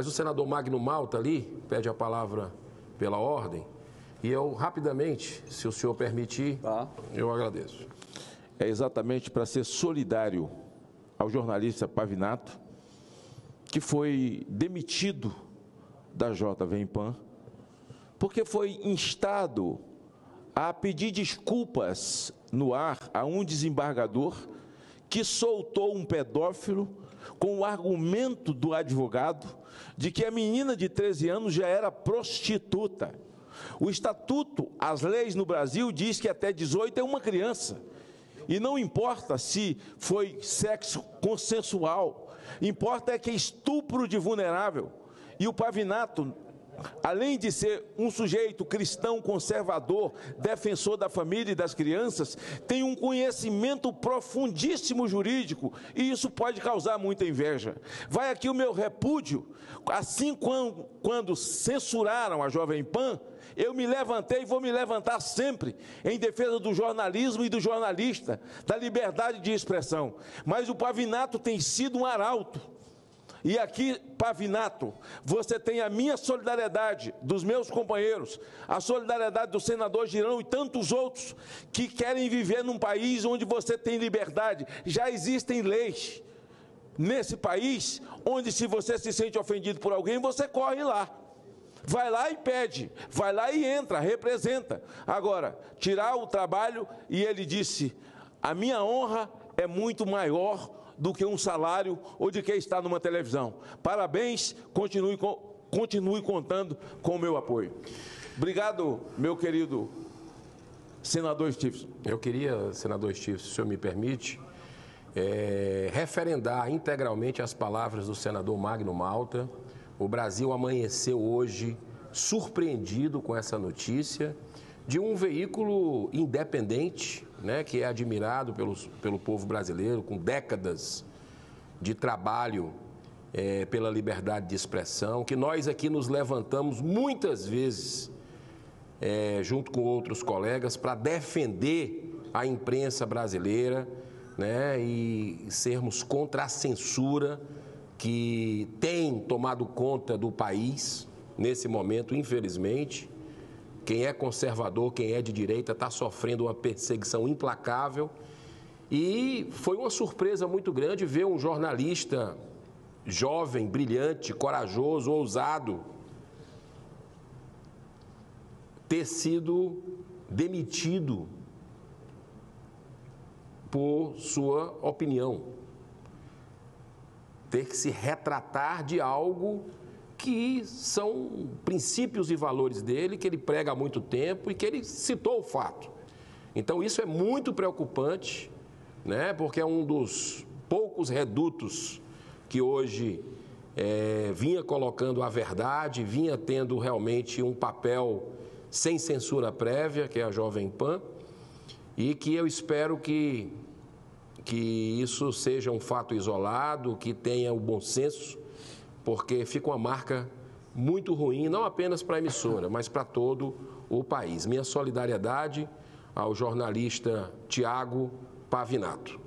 Mas o senador Magno Malta ali pede a palavra pela ordem. E eu, rapidamente, se o senhor permitir, Tá. eu agradeço. é exatamente para ser solidário ao jornalista Pavinato, que foi demitido da JVM Pan, porque foi instado a pedir desculpas no ar a um desembargador que soltou um pedófilo com o argumento do advogado de que a menina de 13 anos já era prostituta. O estatuto, as leis no Brasil diz que até 18 é uma criança. E não importa se foi sexo consensual, importa é que é estupro de vulnerável. E o Pavinato, além de ser um sujeito cristão conservador, defensor da família e das crianças, tem um conhecimento profundíssimo jurídico e isso pode causar muita inveja. Vai aqui o meu repúdio, assim quando, quando censuraram a Jovem Pan, eu me levantei e vou me levantar sempre em defesa do jornalismo e do jornalista, da liberdade de expressão. Mas o Pavinato tem sido um arauto. E aqui, Pavinato, você tem a minha solidariedade, dos meus companheiros, a solidariedade do senador Girão e tantos outros que querem viver num país onde você tem liberdade. Já existem leis nesse país onde, se você se sente ofendido por alguém, você corre lá. Vai lá e pede, vai lá e entra, representa. Agora, tirar o trabalho, e ele disse: a minha honra é muito maior do que um salário ou de quem está numa televisão. Parabéns, continue, continue contando com o meu apoio. Obrigado, meu querido senador Stevenson. Eu queria, senador Steve, se o senhor me permite, é, referendar integralmente as palavras do senador Magno Malta. O Brasil amanheceu hoje surpreendido com essa notícia de um veículo independente, né, que é admirado pelos, pelo povo brasileiro, com décadas de trabalho é, pela liberdade de expressão, que nós aqui nos levantamos muitas vezes, é, junto com outros colegas, para defender a imprensa brasileira né, e sermos contra a censura que tem tomado conta do país nesse momento, infelizmente. Quem é conservador, quem é de direita, está sofrendo uma perseguição implacável. E foi uma surpresa muito grande ver um jornalista jovem, brilhante, corajoso, ousado, ter sido demitido por sua opinião. Ter que se retratar de algo que são princípios e valores dele, que ele prega há muito tempo e que ele citou o fato. Então isso é muito preocupante, né? porque é um dos poucos redutos que hoje é, vinha colocando a verdade, vinha tendo realmente um papel sem censura prévia, que é a Jovem Pan, e que eu espero que, que isso seja um fato isolado, que tenha o bom senso, porque fica uma marca muito ruim, não apenas para a emissora, mas para todo o país. Minha solidariedade ao jornalista Tiago Pavinato.